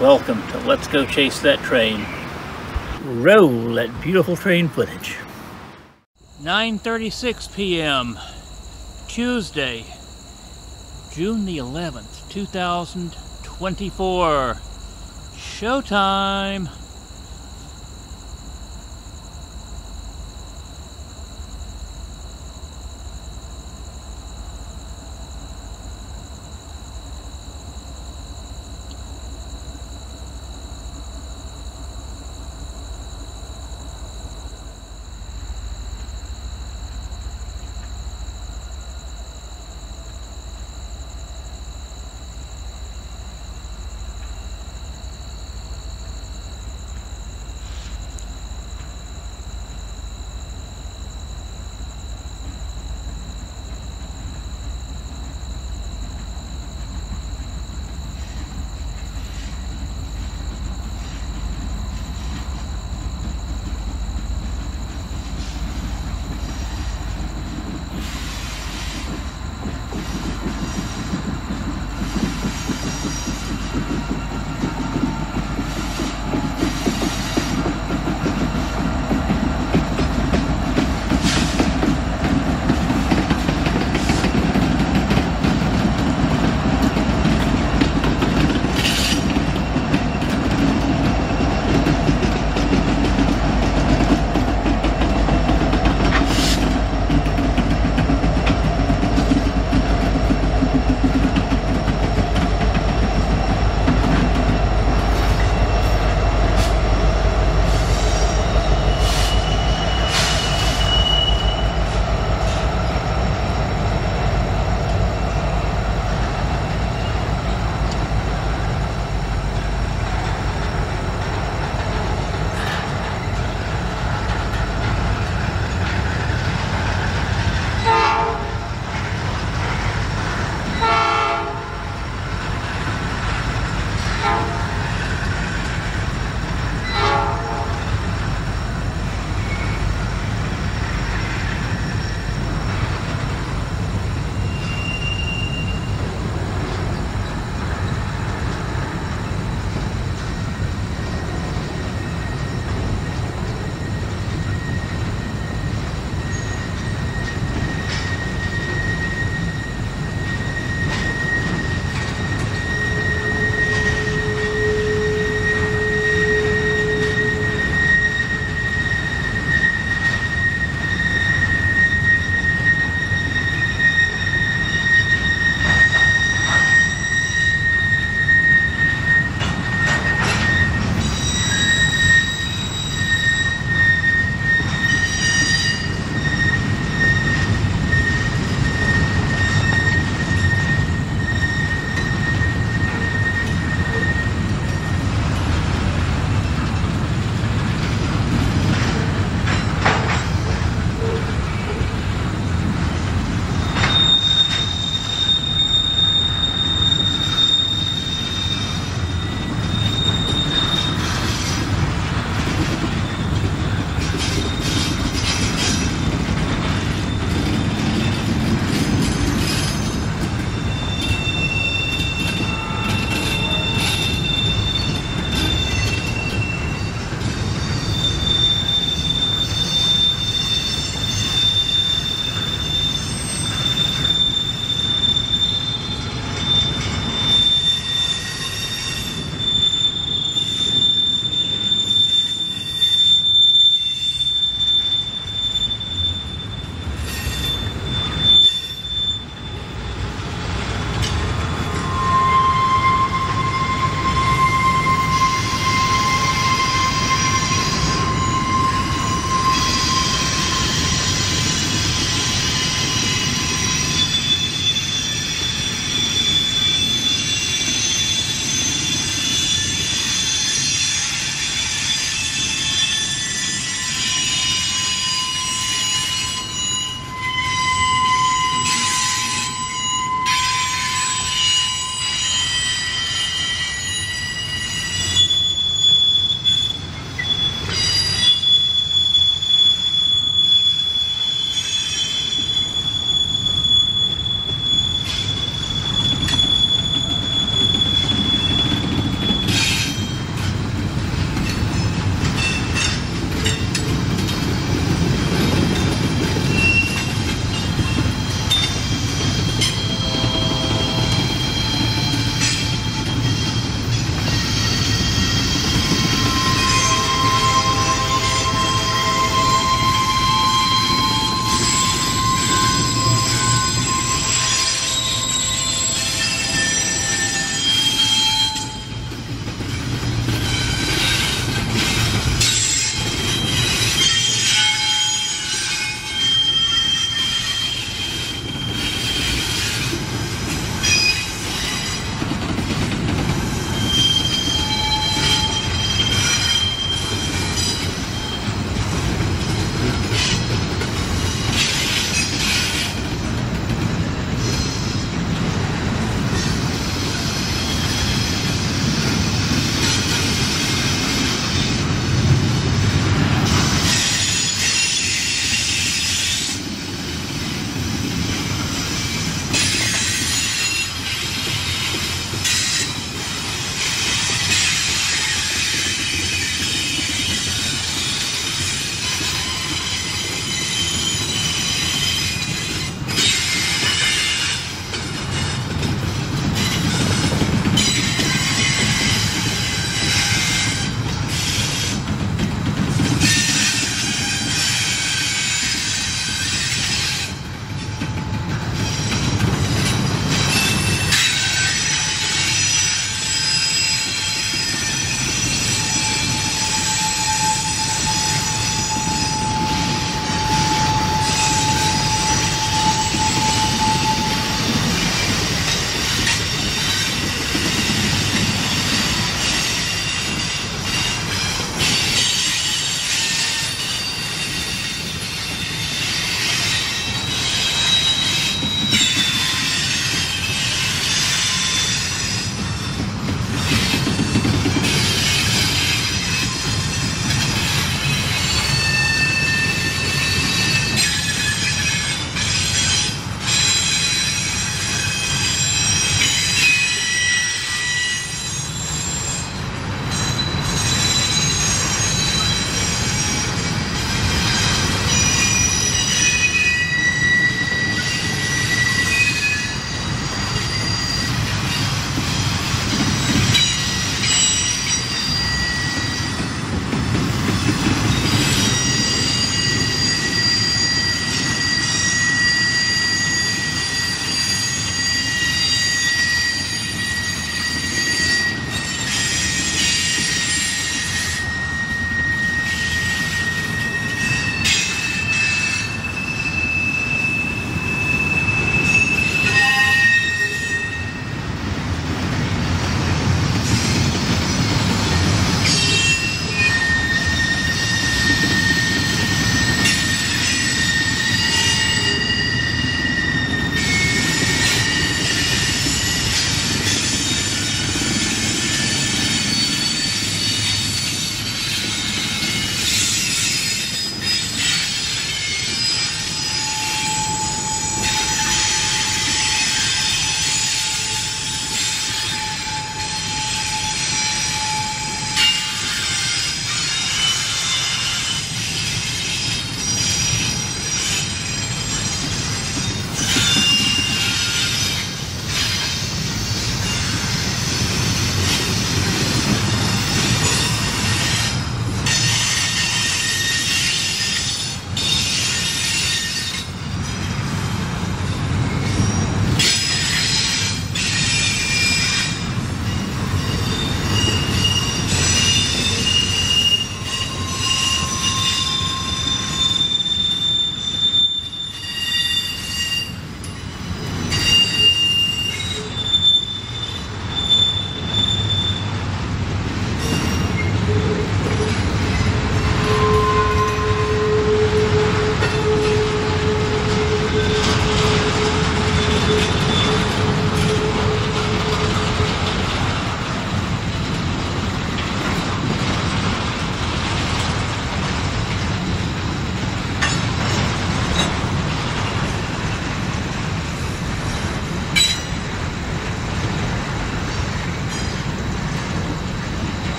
Welcome to Let's Go Chase That Train. Roll that beautiful train footage. 9.36 p.m. Tuesday, June the 11th, 2024. Showtime!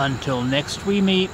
Until next we meet.